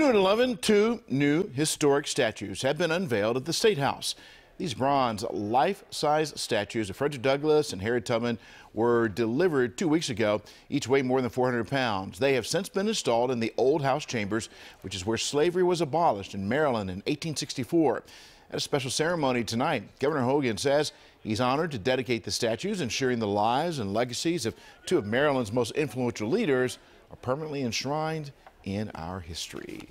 At 11, two new historic statues have been unveiled at the State House. These bronze life-size statues of Frederick Douglass and Harriet Tubman were delivered two weeks ago. Each weigh more than 400 pounds. They have since been installed in the old House chambers, which is where slavery was abolished in Maryland in 1864. At a special ceremony tonight, Governor Hogan says he's honored to dedicate the statues, ensuring the lives and legacies of two of Maryland's most influential leaders are permanently enshrined in our history.